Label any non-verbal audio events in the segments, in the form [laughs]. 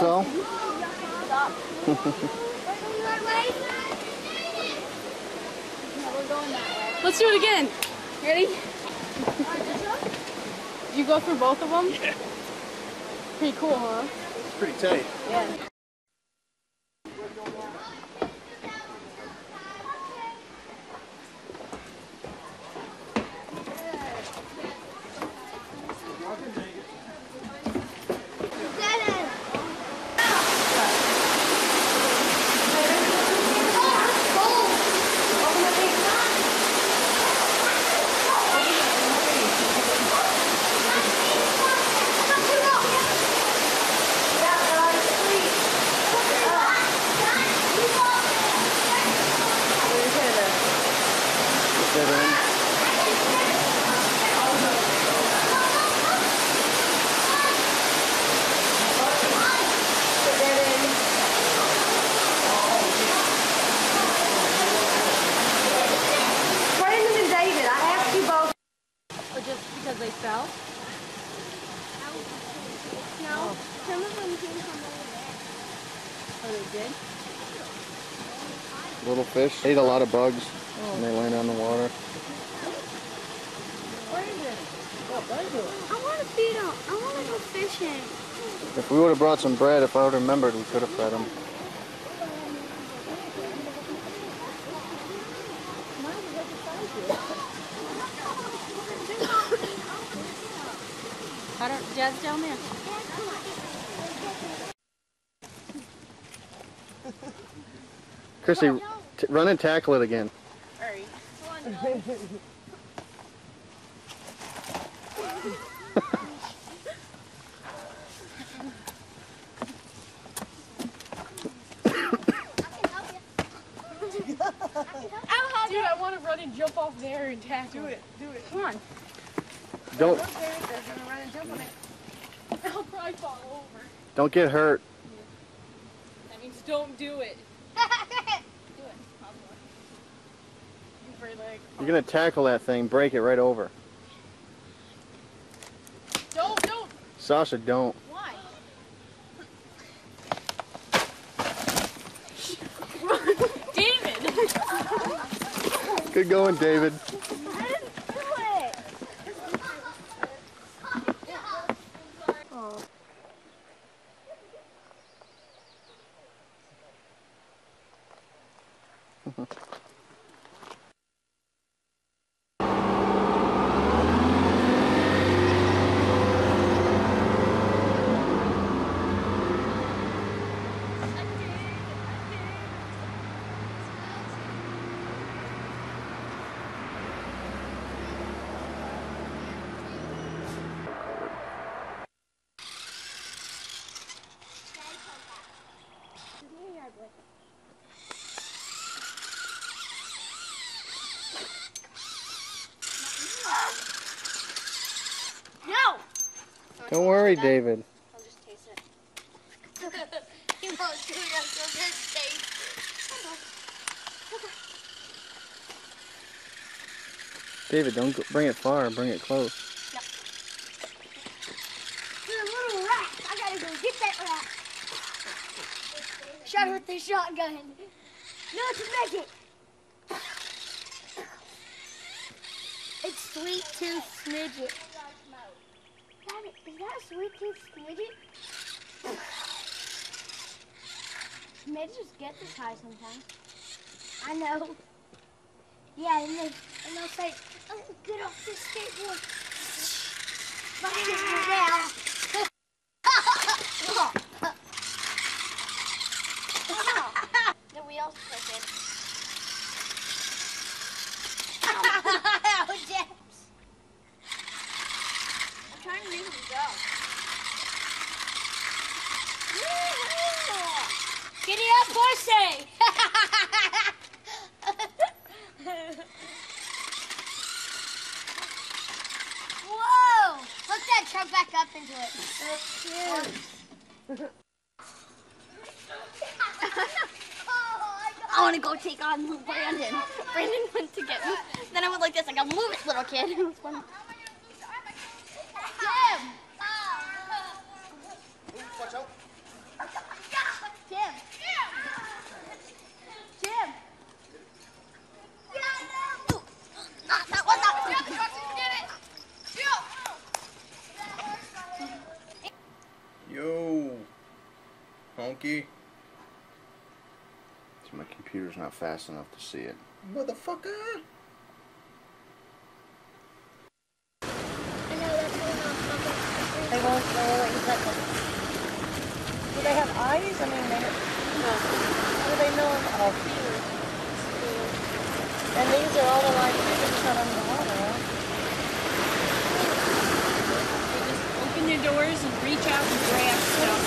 You fell? we're going that way. Let's do it again. Ready? You go through both of them? Yeah. Pretty cool, huh? It's pretty tight. Yeah. Dead end. Brandon and David, I asked you both. Or just because they fell? No, some of them came from over there. Oh, they did? Little fish. Ate a lot of bugs. And they land on the water. I want to feed them. I want to go fishing. If we would have brought some bread, if I would have remembered, we could have fed them. I don't, Jazz down there. Chrissy, t- run and tackle it again. Alright. Dude, I want to run and jump off there and tackle. It. Do it, do it. Come on. Don't I'll probably fall over. don't get hurt. That means don't. Do it. You afraid like, You're gonna tackle that thing, break it right over. don't, don't. Sasha, don't. Why? [laughs] David! Good going, David. I didn't do it. Oh. No! Don't worry, David. I'll just taste it. [laughs] you won't do it until this taste. David, don't go, bring it far. Bring it close. There's a little rat. I gotta go get that rat. Shot with the shotgun. No, it's a maggot. It's sweet tooth smidget. Is, that a sweet tooth smidget? Midgets get this high sometimes. I know. Yeah, and, they, and they'll say, oh, get off this skateboard. But I just The wheels crooked. Ow, James. I'm trying Porsche! Whoa! Hook that truck back up into it. I want to go take on Brandon. Brandon went to get me. Then I went like this, like, move it, little kid. [laughs] Yo, honky. So my computer's not fast enough to see it. Motherfucker! They won't go away. Is that the- Do they have eyes? I mean, they no. How do they know? Oh, and these are all the you can shut on the water. You just open your doors and reach out and grab stuff.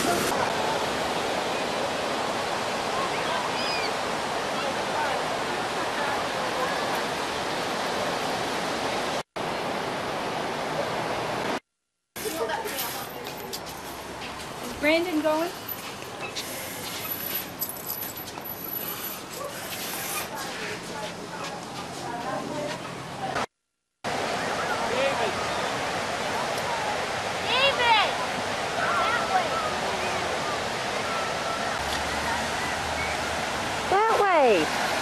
Brandon going? That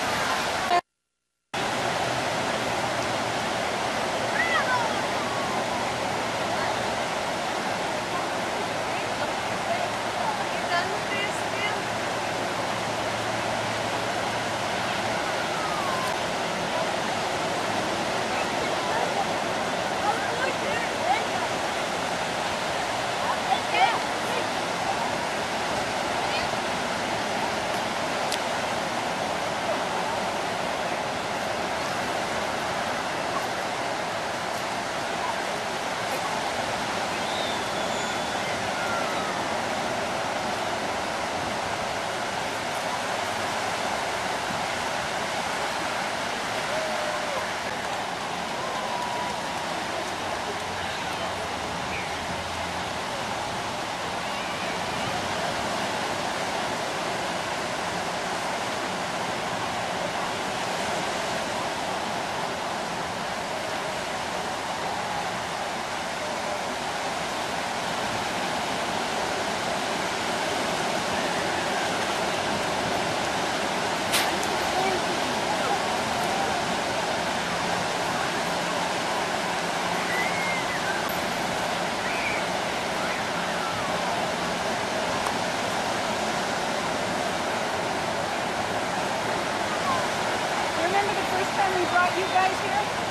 Remember the first time we brought you guys here?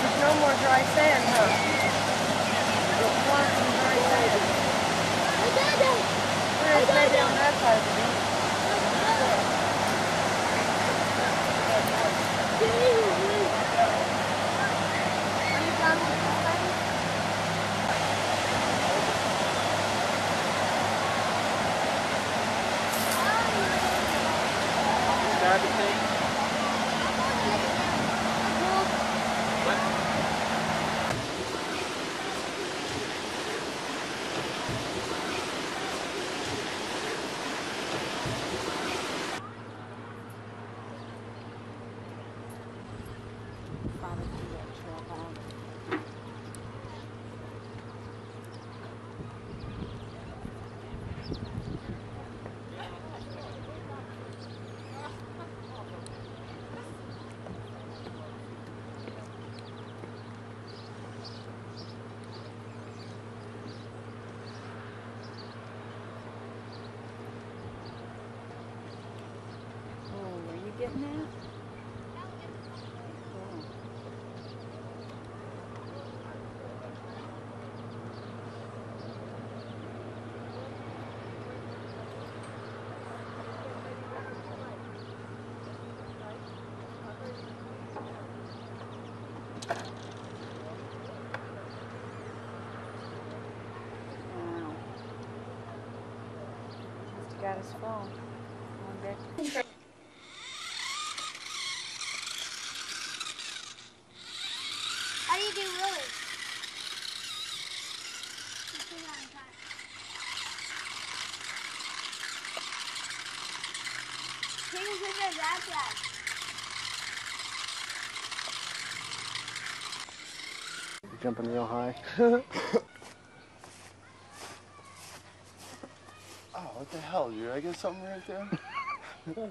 There's no more dry sand, huh? Just want some dry sand. We're gonna stay down that side of the beach. Must have got his phone. Going back to How do you do really? Just put it on top. Take a picture of that guy. You jumping real high. [laughs] Oh, what the hell, dude? I get something right there?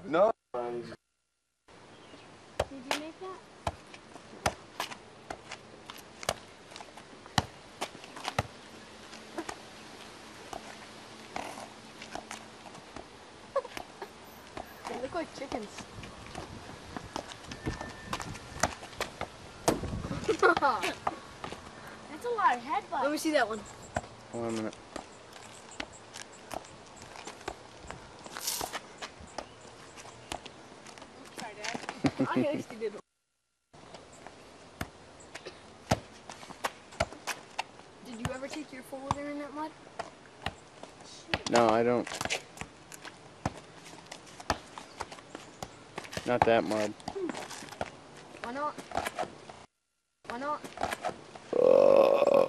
[laughs] no. Did you make that? They look like chickens. [laughs] That's a lot of headbutt. Let me see that one. Hold on a minute. [laughs] I actually did. Did you ever take your four wheeler in that mud? No, I don't. Not that mud. Why not? Why not? Uh,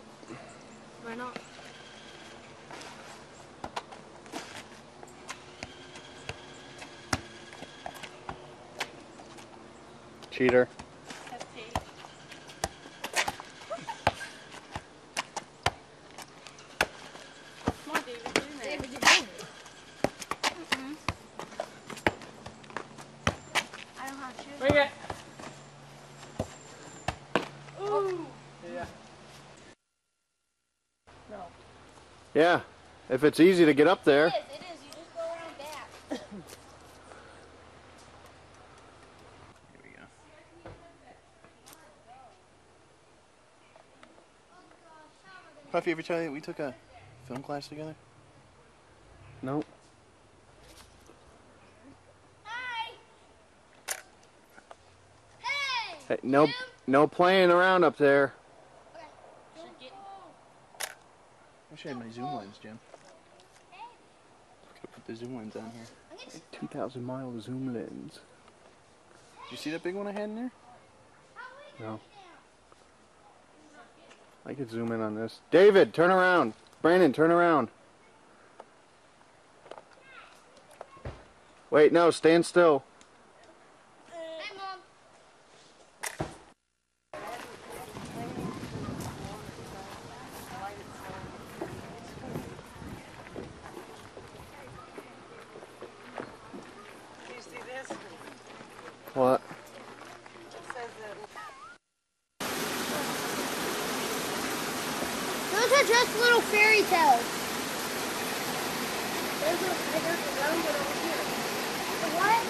Why not? cheater. Come on, David, do that. David, you did. I don't have shoes. Bring it. Yeah, if it's easy to get up there. It is, it is. You just go around back. [coughs] Here we go. Puffy, ever tell you we took a film class together? Nope. Hi. Hey. Hey, no, no playing around up there. I should have my zoom lens, Jim. I could put the zoom lens on here. 2,000 mile zoom lens. Did you see that big one I had in there? No. I could zoom in on this. David, turn around. Brandon, turn around. Wait, no, stand still. Hi, Mom. Do you see this? What? says that Those are just little fairy tales. there's a, there's a over here. What?